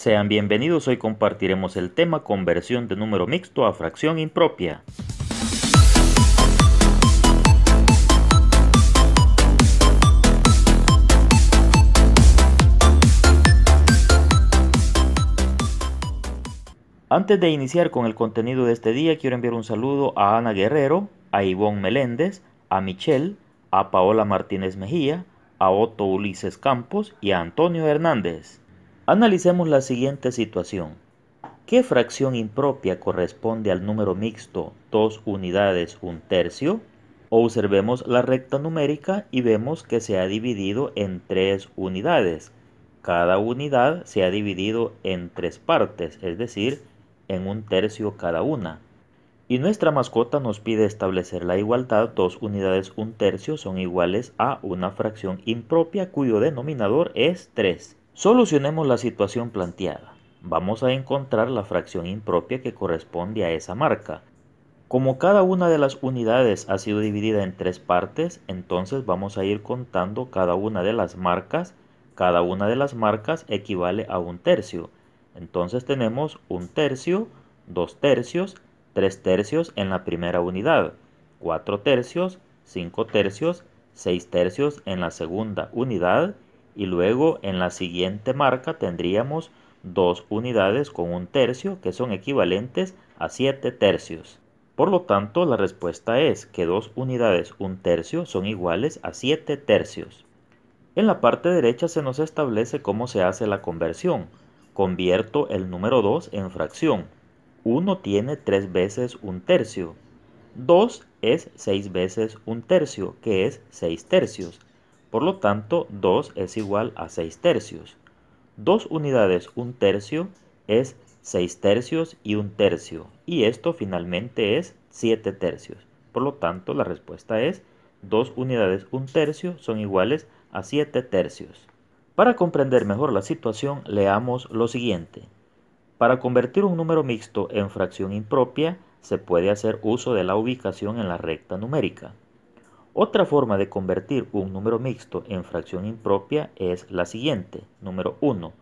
Sean bienvenidos, hoy compartiremos el tema conversión de número mixto a fracción impropia. Antes de iniciar con el contenido de este día, quiero enviar un saludo a Ana Guerrero, a Ivonne Meléndez, a Michelle, a Paola Martínez Mejía, a Otto Ulises Campos y a Antonio Hernández. Analicemos la siguiente situación. ¿Qué fracción impropia corresponde al número mixto 2 unidades 1 tercio? Observemos la recta numérica y vemos que se ha dividido en tres unidades. Cada unidad se ha dividido en tres partes, es decir, en un tercio cada una. Y nuestra mascota nos pide establecer la igualdad, dos unidades un tercio son iguales a una fracción impropia cuyo denominador es 3. Solucionemos la situación planteada. Vamos a encontrar la fracción impropia que corresponde a esa marca. Como cada una de las unidades ha sido dividida en tres partes, entonces vamos a ir contando cada una de las marcas. Cada una de las marcas equivale a un tercio. Entonces tenemos un tercio, dos tercios, tres tercios en la primera unidad, cuatro tercios, cinco tercios, seis tercios en la segunda unidad y luego en la siguiente marca tendríamos dos unidades con un tercio que son equivalentes a siete tercios. Por lo tanto, la respuesta es que dos unidades un tercio son iguales a siete tercios. En la parte derecha se nos establece cómo se hace la conversión. Convierto el número 2 en fracción. 1 tiene 3 veces un tercio. 2 es 6 veces un tercio, que es 6 tercios. Por lo tanto, 2 es igual a 6 tercios. 2 unidades un tercio es 6 tercios y un tercio. Y esto finalmente es 7 tercios. Por lo tanto, la respuesta es 2 unidades un tercio son iguales a 7 tercios. Para comprender mejor la situación, leamos lo siguiente. Para convertir un número mixto en fracción impropia, se puede hacer uso de la ubicación en la recta numérica. Otra forma de convertir un número mixto en fracción impropia es la siguiente. Número 1.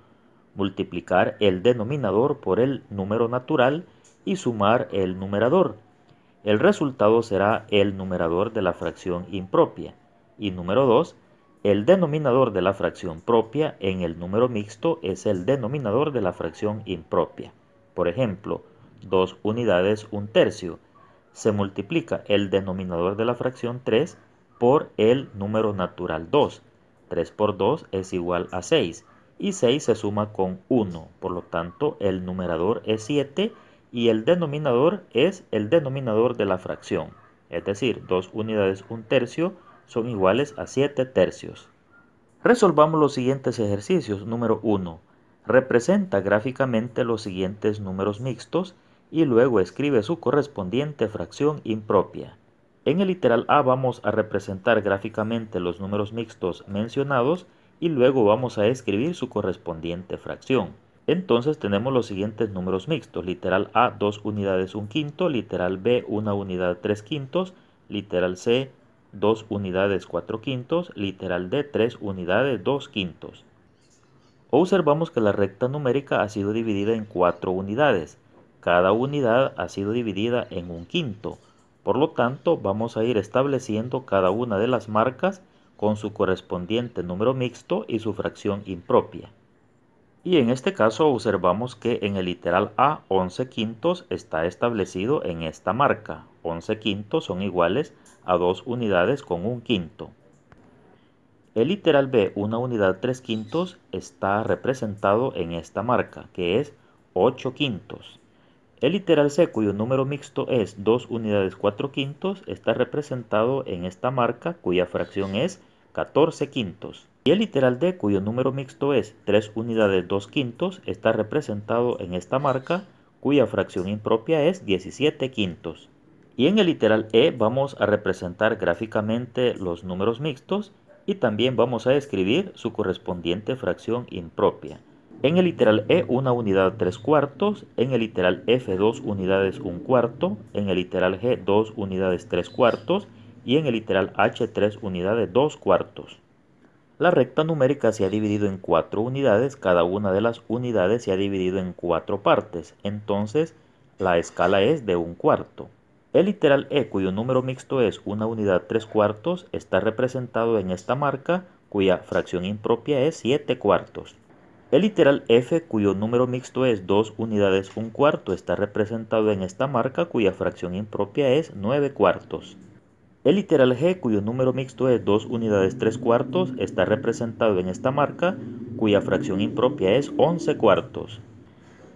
Multiplicar el denominador por el número natural y sumar el numerador. El resultado será el numerador de la fracción impropia. Y número 2 el denominador de la fracción propia en el número mixto es el denominador de la fracción impropia. Por ejemplo, 2 unidades un tercio. Se multiplica el denominador de la fracción 3 por el número natural 2. 3 por 2 es igual a 6 y 6 se suma con 1. Por lo tanto, el numerador es 7 y el denominador es el denominador de la fracción. Es decir, 2 unidades un tercio son iguales a 7 tercios. Resolvamos los siguientes ejercicios. Número 1. Representa gráficamente los siguientes números mixtos y luego escribe su correspondiente fracción impropia. En el literal A vamos a representar gráficamente los números mixtos mencionados y luego vamos a escribir su correspondiente fracción. Entonces tenemos los siguientes números mixtos. Literal A 2 unidades 1 quinto, literal B 1 unidad 3 quintos, literal C 2 unidades 4 quintos, literal D 3 unidades 2 quintos. Observamos que la recta numérica ha sido dividida en 4 unidades. Cada unidad ha sido dividida en un quinto. Por lo tanto, vamos a ir estableciendo cada una de las marcas con su correspondiente número mixto y su fracción impropia. Y en este caso observamos que en el literal A 11 quintos está establecido en esta marca. 11 quintos son iguales a dos unidades con un quinto. El literal B, una unidad 3 quintos, está representado en esta marca, que es 8 quintos. El literal C, cuyo número mixto es 2 unidades 4 quintos, está representado en esta marca, cuya fracción es 14 quintos. Y el literal D, cuyo número mixto es 3 unidades 2 quintos, está representado en esta marca, cuya fracción impropia es 17 quintos. Y en el literal E vamos a representar gráficamente los números mixtos y también vamos a escribir su correspondiente fracción impropia. En el literal E una unidad 3 cuartos, en el literal F 2 unidades 1 cuarto, en el literal G 2 unidades 3 cuartos y en el literal H 3 unidades 2 cuartos. La recta numérica se ha dividido en cuatro unidades, cada una de las unidades se ha dividido en cuatro partes, entonces la escala es de un cuarto. El literal E, cuyo número mixto es una unidad tres cuartos, está representado en esta marca, cuya fracción impropia es 7 cuartos. El literal F, cuyo número mixto es 2 unidades un cuarto, está representado en esta marca, cuya fracción impropia es 9 cuartos. El literal G, cuyo número mixto es 2 unidades 3 cuartos, está representado en esta marca, cuya fracción impropia es 11 cuartos.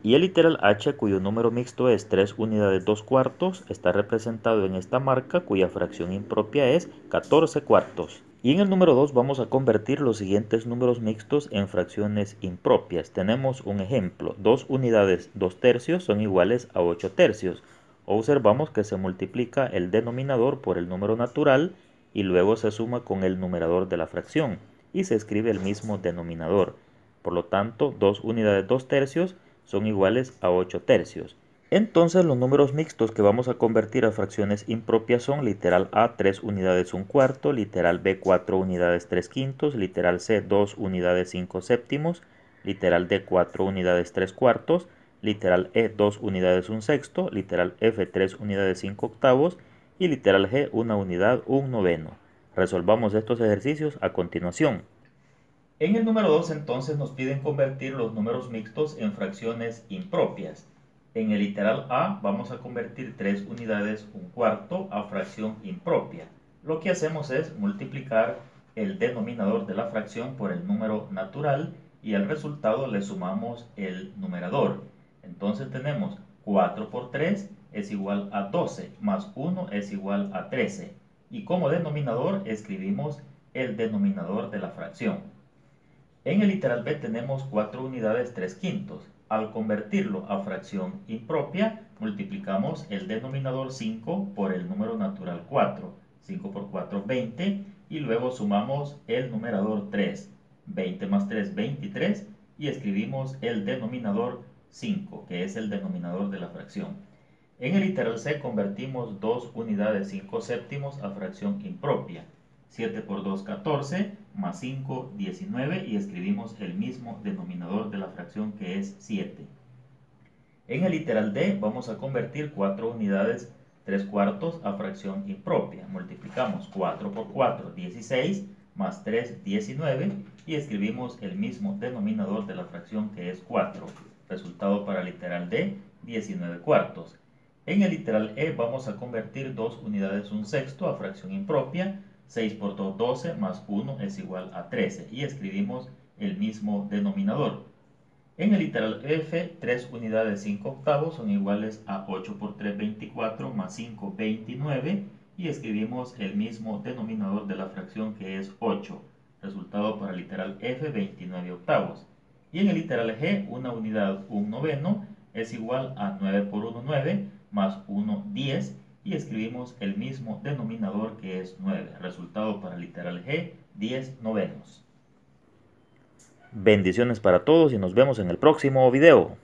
Y el literal H, cuyo número mixto es 3 unidades 2 cuartos, está representado en esta marca, cuya fracción impropia es 14 cuartos. Y en el número 2 vamos a convertir los siguientes números mixtos en fracciones impropias. Tenemos un ejemplo, 2 unidades 2 tercios son iguales a 8 tercios. Observamos que se multiplica el denominador por el número natural y luego se suma con el numerador de la fracción y se escribe el mismo denominador. Por lo tanto, 2 unidades 2 tercios son iguales a 8 tercios. Entonces los números mixtos que vamos a convertir a fracciones impropias son literal A 3 unidades 1 cuarto, literal B 4 unidades 3 quintos, literal C 2 unidades 5 séptimos, literal D 4 unidades 3 cuartos, literal E 2 unidades 1 sexto, literal F 3 unidades 5 octavos y literal G 1 unidad 1 noveno. Resolvamos estos ejercicios a continuación. En el número 2 entonces nos piden convertir los números mixtos en fracciones impropias. En el literal A vamos a convertir 3 unidades un cuarto a fracción impropia. Lo que hacemos es multiplicar el denominador de la fracción por el número natural y al resultado le sumamos el numerador. Entonces tenemos 4 por 3 es igual a 12, más 1 es igual a 13. Y como denominador escribimos el denominador de la fracción. En el literal B tenemos 4 unidades 3 quintos. Al convertirlo a fracción impropia, multiplicamos el denominador 5 por el número natural 4. 5 por 4, 20. Y luego sumamos el numerador 3. 20 más 3, 23. Y escribimos el denominador 5, que es el denominador de la fracción. En el literal C convertimos 2 unidades 5 séptimos a fracción impropia. 7 por 2, 14, más 5, 19 y escribimos el mismo denominador de la fracción que es 7. En el literal D vamos a convertir 4 unidades 3 cuartos a fracción impropia. Multiplicamos 4 por 4, 16, más 3, 19 y escribimos el mismo denominador de la fracción que es 4. Resultado para literal D, 19 cuartos. En el literal E vamos a convertir 2 unidades 1 sexto a fracción impropia 6 por 2, 12, más 1 es igual a 13. Y escribimos el mismo denominador. En el literal F, 3 unidades 5 octavos son iguales a 8 por 3, 24, más 5, 29. Y escribimos el mismo denominador de la fracción que es 8. Resultado para literal F, 29 octavos. Y en el literal G, una unidad 1 noveno es igual a 9 por 1, 9, más 1, 10 y escribimos el mismo denominador que es 9. Resultado para literal G, 10 novenos. Bendiciones para todos y nos vemos en el próximo video.